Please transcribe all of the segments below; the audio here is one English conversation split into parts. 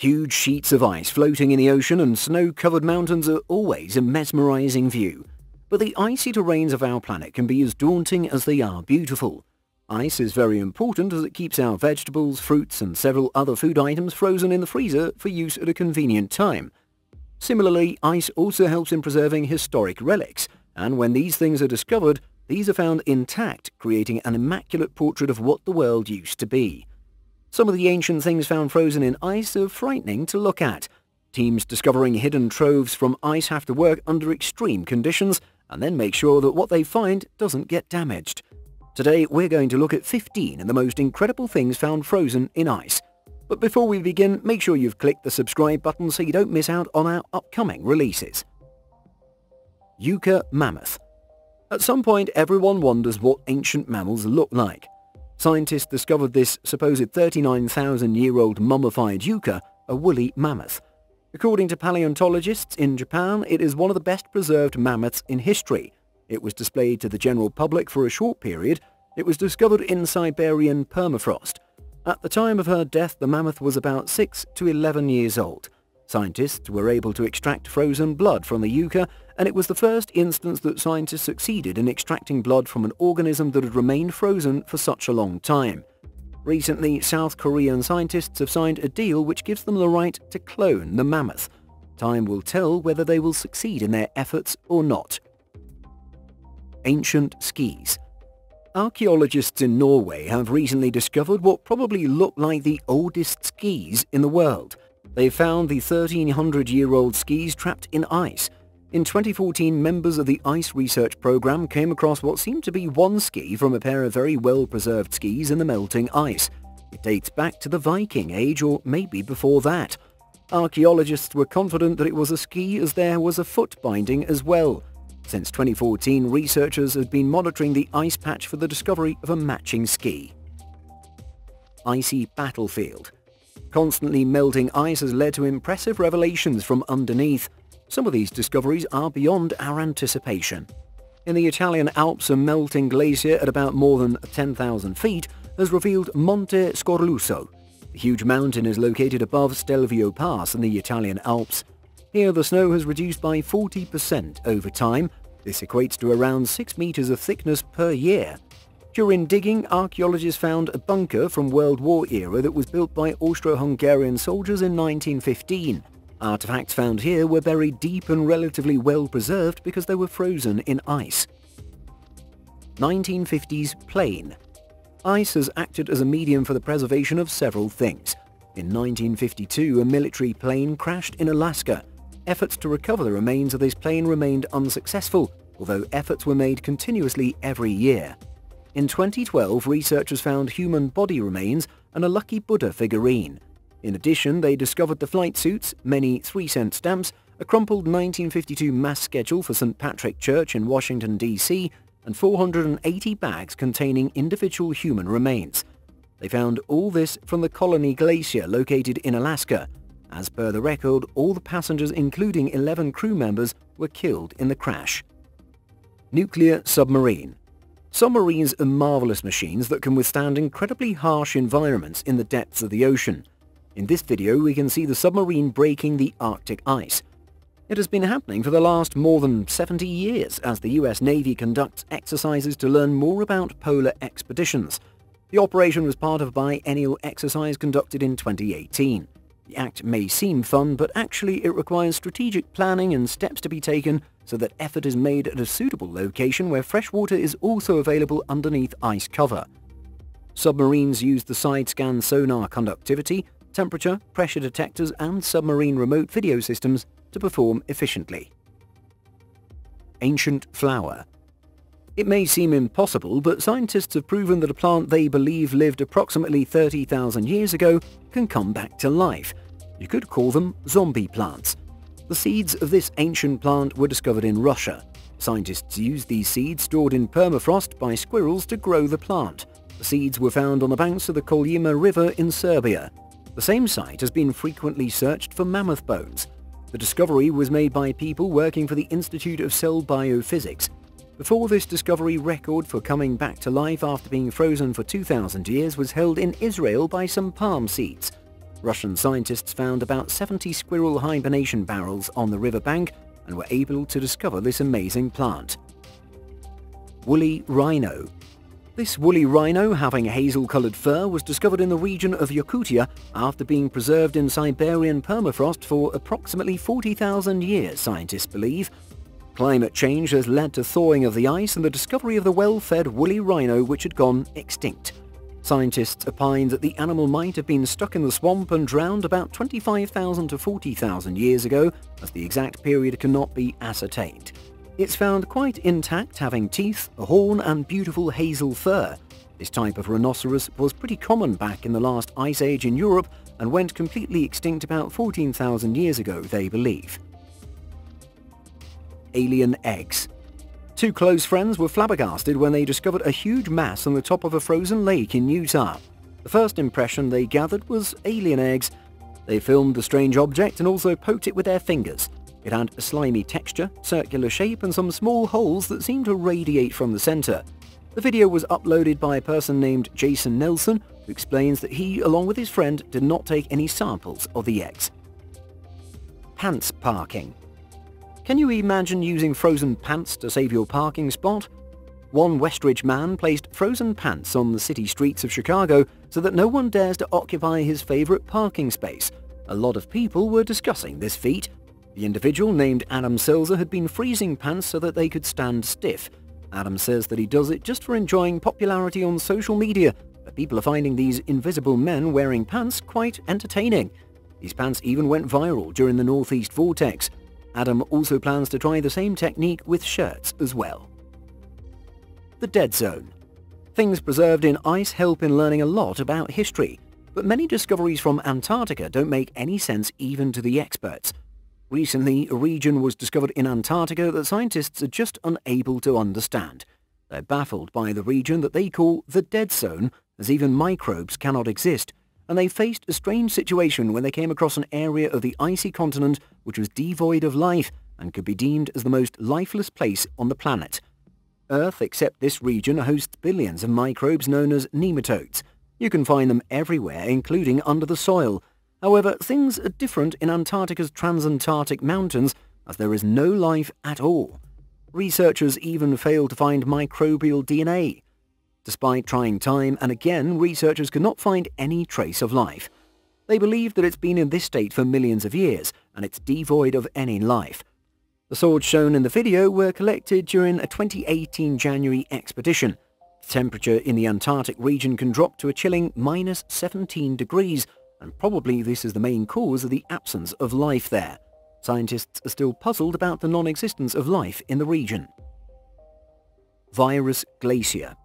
Huge sheets of ice floating in the ocean and snow-covered mountains are always a mesmerizing view. But the icy terrains of our planet can be as daunting as they are beautiful. Ice is very important as it keeps our vegetables, fruits and several other food items frozen in the freezer for use at a convenient time. Similarly, ice also helps in preserving historic relics, and when these things are discovered, these are found intact, creating an immaculate portrait of what the world used to be. Some of the ancient things found frozen in ice are frightening to look at. Teams discovering hidden troves from ice have to work under extreme conditions and then make sure that what they find doesn't get damaged. Today we're going to look at 15 of the most incredible things found frozen in ice. But before we begin, make sure you've clicked the subscribe button so you don't miss out on our upcoming releases. Yuka Mammoth At some point everyone wonders what ancient mammals look like. Scientists discovered this supposed 39,000-year-old mummified Yuka, a woolly mammoth. According to paleontologists in Japan, it is one of the best preserved mammoths in history. It was displayed to the general public for a short period. It was discovered in Siberian permafrost. At the time of her death, the mammoth was about 6 to 11 years old. Scientists were able to extract frozen blood from the Yuka, and it was the first instance that scientists succeeded in extracting blood from an organism that had remained frozen for such a long time. Recently, South Korean scientists have signed a deal which gives them the right to clone the mammoth. Time will tell whether they will succeed in their efforts or not. Ancient skis. Archaeologists in Norway have recently discovered what probably look like the oldest skis in the world. They found the 1300-year-old skis trapped in ice. In 2014, members of the ICE research program came across what seemed to be one ski from a pair of very well-preserved skis in the melting ice. It dates back to the Viking Age or maybe before that. Archaeologists were confident that it was a ski as there was a foot binding as well. Since 2014, researchers had been monitoring the ice patch for the discovery of a matching ski. Icy Battlefield Constantly melting ice has led to impressive revelations from underneath. Some of these discoveries are beyond our anticipation. In the Italian Alps, a melting glacier at about more than 10,000 feet has revealed Monte Scorluzzo. The huge mountain is located above Stelvio Pass in the Italian Alps. Here the snow has reduced by 40% over time. This equates to around 6 meters of thickness per year. During digging, archaeologists found a bunker from World War era that was built by Austro-Hungarian soldiers in 1915. Artifacts found here were buried deep and relatively well preserved because they were frozen in ice. 1950s plane. Ice has acted as a medium for the preservation of several things. In 1952, a military plane crashed in Alaska. Efforts to recover the remains of this plane remained unsuccessful, although efforts were made continuously every year. In 2012, researchers found human body remains and a Lucky Buddha figurine. In addition, they discovered the flight suits, many 3-cent stamps, a crumpled 1952 mass schedule for St. Patrick Church in Washington, D.C., and 480 bags containing individual human remains. They found all this from the Colony Glacier located in Alaska. As per the record, all the passengers including 11 crew members were killed in the crash. Nuclear submarine. Submarines are marvelous machines that can withstand incredibly harsh environments in the depths of the ocean. In this video we can see the submarine breaking the Arctic ice. It has been happening for the last more than 70 years as the US Navy conducts exercises to learn more about polar expeditions. The operation was part of a biennial exercise conducted in 2018. The act may seem fun, but actually it requires strategic planning and steps to be taken so that effort is made at a suitable location where fresh water is also available underneath ice cover. Submarines use the side-scan sonar conductivity, temperature, pressure detectors and submarine remote video systems to perform efficiently. Ancient flower it may seem impossible, but scientists have proven that a plant they believe lived approximately 30,000 years ago can come back to life. You could call them zombie plants. The seeds of this ancient plant were discovered in Russia. Scientists used these seeds stored in permafrost by squirrels to grow the plant. The seeds were found on the banks of the Kolyma River in Serbia. The same site has been frequently searched for mammoth bones. The discovery was made by people working for the Institute of Cell Biophysics. Before this discovery, record for coming back to life after being frozen for 2,000 years was held in Israel by some palm seeds. Russian scientists found about 70 squirrel hibernation barrels on the riverbank and were able to discover this amazing plant. Woolly rhino. This woolly rhino having hazel-coloured fur was discovered in the region of Yakutia after being preserved in Siberian permafrost for approximately 40,000 years, scientists believe. Climate change has led to thawing of the ice and the discovery of the well-fed woolly rhino which had gone extinct. Scientists opine that the animal might have been stuck in the swamp and drowned about 25,000 to 40,000 years ago, as the exact period cannot be ascertained. It's found quite intact, having teeth, a horn and beautiful hazel fur. This type of rhinoceros was pretty common back in the last ice age in Europe and went completely extinct about 14,000 years ago, they believe. Alien eggs. Two close friends were flabbergasted when they discovered a huge mass on the top of a frozen lake in Utah. The first impression they gathered was alien eggs. They filmed the strange object and also poked it with their fingers. It had a slimy texture, circular shape and some small holes that seemed to radiate from the center. The video was uploaded by a person named Jason Nelson, who explains that he, along with his friend, did not take any samples of the eggs. Pants parking. Can you imagine using frozen pants to save your parking spot? One Westridge man placed frozen pants on the city streets of Chicago so that no one dares to occupy his favorite parking space. A lot of people were discussing this feat. The individual named Adam Silzer had been freezing pants so that they could stand stiff. Adam says that he does it just for enjoying popularity on social media, but people are finding these invisible men wearing pants quite entertaining. These pants even went viral during the Northeast Vortex. Adam also plans to try the same technique with shirts as well. The Dead Zone. Things preserved in ice help in learning a lot about history, but many discoveries from Antarctica don't make any sense even to the experts. Recently, a region was discovered in Antarctica that scientists are just unable to understand. They're baffled by the region that they call the Dead Zone, as even microbes cannot exist, and they faced a strange situation when they came across an area of the icy continent which was devoid of life and could be deemed as the most lifeless place on the planet. Earth, except this region, hosts billions of microbes known as nematodes. You can find them everywhere, including under the soil. However, things are different in Antarctica's transantarctic mountains, as there is no life at all. Researchers even failed to find microbial DNA, Despite trying time and again, researchers could not find any trace of life. They believe that it's been in this state for millions of years, and it's devoid of any life. The swords shown in the video were collected during a 2018 January expedition. The temperature in the Antarctic region can drop to a chilling minus 17 degrees, and probably this is the main cause of the absence of life there. Scientists are still puzzled about the non-existence of life in the region. Virus Glacier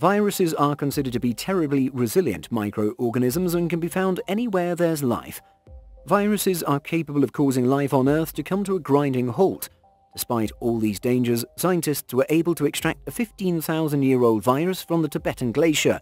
Viruses are considered to be terribly resilient microorganisms and can be found anywhere there's life. Viruses are capable of causing life on Earth to come to a grinding halt. Despite all these dangers, scientists were able to extract a 15,000-year-old virus from the Tibetan glacier.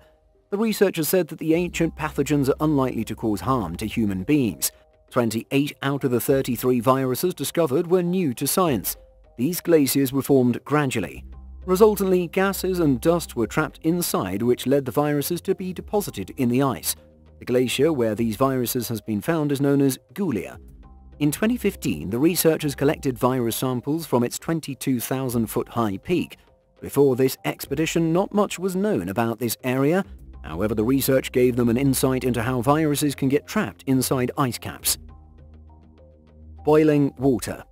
The researchers said that the ancient pathogens are unlikely to cause harm to human beings. 28 out of the 33 viruses discovered were new to science. These glaciers were formed gradually. Resultantly, gases and dust were trapped inside which led the viruses to be deposited in the ice. The glacier where these viruses has been found is known as Guliya. In 2015, the researchers collected virus samples from its 22,000-foot high peak. Before this expedition, not much was known about this area. However, the research gave them an insight into how viruses can get trapped inside ice caps. Boiling water.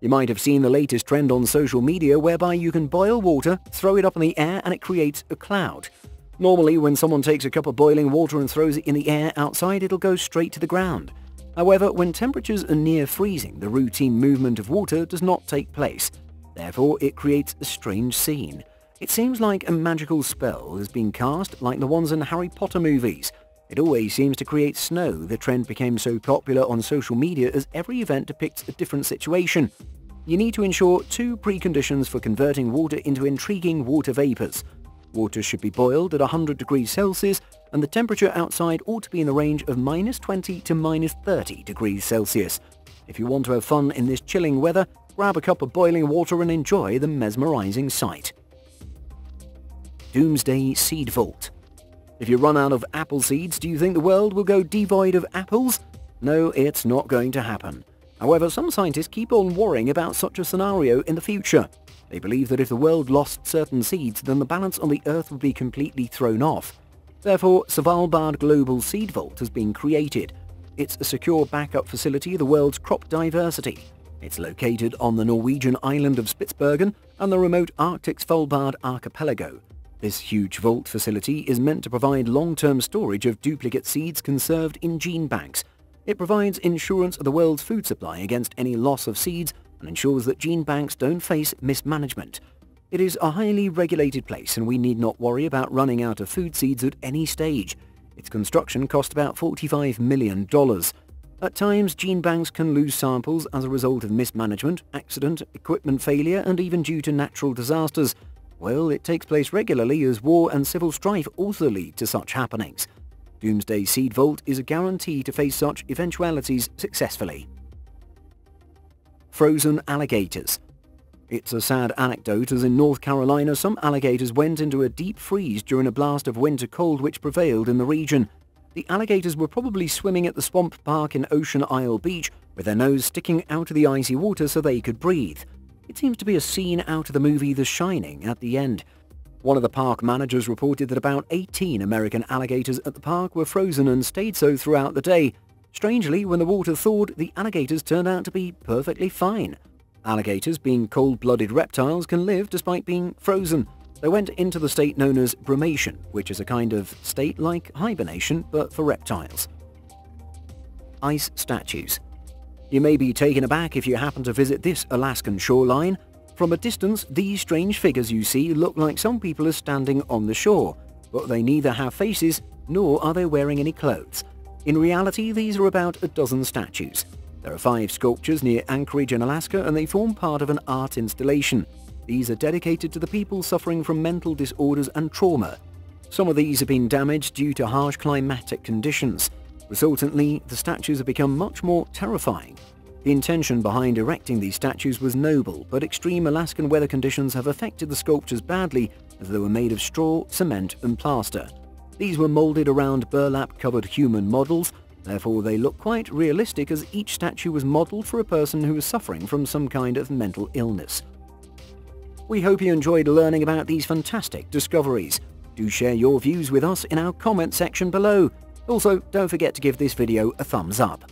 You might have seen the latest trend on social media whereby you can boil water, throw it up in the air and it creates a cloud. Normally when someone takes a cup of boiling water and throws it in the air outside it'll go straight to the ground. However, when temperatures are near freezing, the routine movement of water does not take place. Therefore, it creates a strange scene. It seems like a magical spell has been cast like the ones in Harry Potter movies, it always seems to create snow. The trend became so popular on social media as every event depicts a different situation. You need to ensure two preconditions for converting water into intriguing water vapors. Water should be boiled at 100 degrees Celsius and the temperature outside ought to be in the range of minus 20 to minus 30 degrees Celsius. If you want to have fun in this chilling weather, grab a cup of boiling water and enjoy the mesmerizing sight. Doomsday Seed Vault If you run out of apple seeds, do you think the world will go devoid of apples? No, it's not going to happen. However, some scientists keep on worrying about such a scenario in the future. They believe that if the world lost certain seeds, then the balance on the Earth would be completely thrown off. Therefore, Svalbard Global Seed Vault has been created. It's a secure backup facility of the world's crop diversity. It's located on the Norwegian island of Spitsbergen and the remote Arctic Svalbard archipelago. This huge vault facility is meant to provide long-term storage of duplicate seeds conserved in gene banks. It provides insurance of the world's food supply against any loss of seeds and ensures that gene banks don't face mismanagement. It is a highly regulated place and we need not worry about running out of food seeds at any stage. Its construction cost about $45 million. At times, gene banks can lose samples as a result of mismanagement, accident, equipment failure and even due to natural disasters. Well, it takes place regularly as war and civil strife also lead to such happenings. Doomsday Seed Vault is a guarantee to face such eventualities successfully. Frozen alligators. It's a sad anecdote as in North Carolina some alligators went into a deep freeze during a blast of winter cold which prevailed in the region. The alligators were probably swimming at the swamp park in Ocean Isle Beach with their nose sticking out of the icy water so they could breathe. It seems to be a scene out of the movie The Shining at the end. One of the park managers reported that about 18 American alligators at the park were frozen and stayed so throughout the day. Strangely, when the water thawed, the alligators turned out to be perfectly fine. Alligators, being cold-blooded reptiles, can live despite being frozen. They went into the state known as brumation, which is a kind of state-like hibernation, but for reptiles. Ice statues. You may be taken aback if you happen to visit this Alaskan shoreline. From a distance, these strange figures you see look like some people are standing on the shore, but they neither have faces nor are they wearing any clothes. In reality, these are about a dozen statues. There are five sculptures near Anchorage in Alaska and they form part of an art installation. These are dedicated to the people suffering from mental disorders and trauma. Some of these have been damaged due to harsh climatic conditions. Resultantly, the statues have become much more terrifying the intention behind erecting these statues was noble, but extreme Alaskan weather conditions have affected the sculptures badly as they were made of straw, cement and plaster. These were moulded around burlap-covered human models, therefore they look quite realistic as each statue was modelled for a person who was suffering from some kind of mental illness. We hope you enjoyed learning about these fantastic discoveries. Do share your views with us in our comment section below. Also, don't forget to give this video a thumbs up.